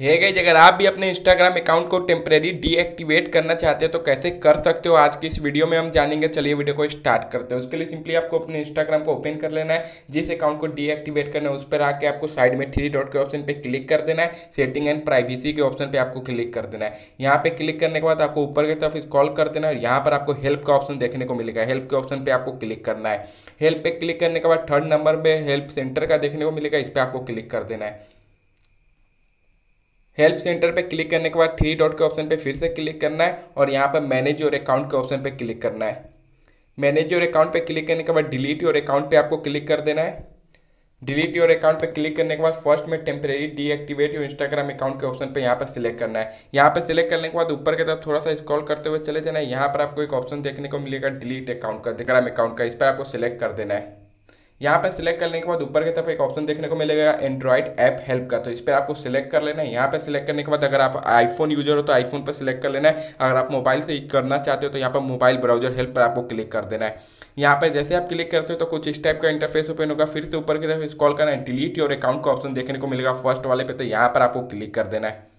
है गई अगर आप भी अपने इंस्टाग्राम अकाउंट को टेम्प्रेरी डीएक्टिवेट करना चाहते हो तो कैसे कर सकते हो? आज की इस वीडियो में हम जानेंगे। चलिए वीडियो को स्टार्ट करते हैं। उसके लिए सिंपली आपको अपने इंस्टाग्राम को ओपन कर लेना है। जिस अकाउंट को डीएक्टिवेट करना है, उस पर आके आपको साइड में थ्री डॉट के ऑप्शन पर क्लिक कर देना है। सेटिंग एंड प्राइवेसी के ऑप्शन पर आपको क्लिक कर देना है। यहाँ पे क्लिक करने के बाद आपको ऊपर की तरफ़ कॉल कर देना है और यहाँ पर आपको हेल्प का ऑप्शन देखने को मिलेगा। हेल्प के ऑप्शन पर आपको क्लिक करना है। हेल्प पे क्लिक करने के बाद थर्ड नंबर पर हेल्प सेंटर का देखने को मिलेगा। इस पर आपको क्लिक कर देना है। हेल्प सेंटर पे क्लिक करने के बाद थ्री डॉट के ऑप्शन पे फिर से क्लिक करना है और यहाँ पर मैनेज योर अकाउंट के ऑप्शन पे क्लिक करना है। मैनेज योर अकाउंट पे क्लिक करने के बाद डिलीट योर अकाउंट पे आपको क्लिक कर देना है। डिलीट योर अकाउंट पे क्लिक करने के बाद फ़र्स्ट में temporary deactivate your Instagram account के ऑप्शन पे यहाँ पर सिलेक्ट करना है। यहाँ पर सिलेक्ट करने के बाद ऊपर की तरफ़ थोड़ा सा स्क्रॉल करते हुए चले जाना है। यहाँ पर आपको एक ऑप्शन देखने को मिलेगा डिलीट अकाउंट का इंस्टाग्राम अकाउंट का, इस पर आपको सिलेक्ट कर देना है। यहाँ पर सिलेक्ट करने के बाद ऊपर की तरफ़ एक ऑप्शन देखने को मिलेगा एंड्रॉइड ऐप हेल्प का। तो इस पर आपको सिलेक्ट कर लेना है। यहाँ पर सिलेक्ट करने के बाद अगर आप आईफोन यूज़र हो तो आईफोन पर सिलेक्ट कर लेना है। अगर आप मोबाइल से करना चाहते हो तो यहाँ पर मोबाइल ब्राउज़र हेल्प पर आपको क्लिक कर देना है। यहाँ पर जैसे आप क्लिक करते हो तो कुछ इस टाइप का इंटरफेस ओपन होगा। फिर से ऊपर की तरफ़ कॉल करना है। डिलीट योर अकाउंट का ऑप्शन देखने को मिलेगा। फ़र्स्ट वाले पे तो यहाँ पर आपको क्लिक कर देना है।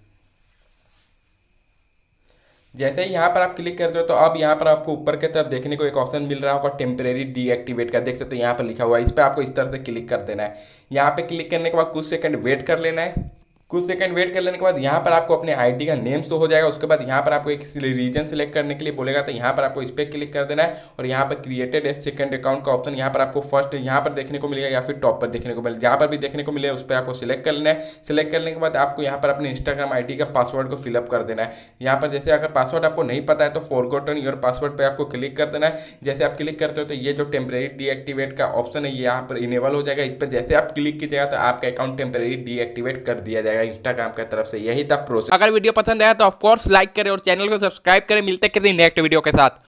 जैसे ही यहाँ पर आप क्लिक करते हो तो अब यहाँ पर आपको ऊपर की तरफ़ देखने को एक ऑप्शन मिल रहा होगा टेम्परेरी डीएक्टिवेट का। देख सकते हो, यहाँ पर लिखा हुआ है। इस पर आपको इस तरह से क्लिक कर देना है। यहाँ पे क्लिक करने के बाद कुछ सेकंड वेट कर लेना है। कुछ सेकंड वेट कर लेने के बाद यहाँ पर आपको अपने आईडी का नेम शो हो जाएगा। उसके बाद यहाँ पर आपको एक रीजन सेलेक्ट करने के लिए बोलेगा। तो यहाँ पर आपको इस पर क्लिक कर देना है और यहाँ पर क्रिएटेड है सेकंड अकाउंट का ऑप्शन यहाँ पर आपको फ़र्स्ट यहाँ पर देखने को मिलेगा या फिर टॉप पर देखने को मिलेगा। जहाँ पर भी देखने को मिलेगा उस पर आपको सिलेक्ट कर लेना है। सिलेक्ट करने के बाद आपको यहाँ पर अपने इंस्टाग्राम आई का पासवर्ड को फिलअप कर देना है। यहाँ पर जैसे अगर पासवर्ड आपको नहीं पता है तो फॉरगोटन योर पासवर्ड पर आपको क्लिक कर देना है। जैसे आप क्लिक करते हो तो ये जो टेम्परेरी डीएक्टिवेट का ऑप्शन है, ये यहाँ पर इनेबल हो जाएगा। इस पर जैसे आप क्लिक कीजिएगा तो आपका अकाउंट टेम्परेरी डीएक्टिवेट कर दिया जाएगा। इंस्टाग्राम की तरफ़ तरफ़ से। यही था प्रोसेस। अगर वीडियो पसंद आया तो ऑफकोर्स लाइक करें और चैनल को सब्सक्राइब करें। मिलते किसी नेक्स्ट वीडियो के साथ।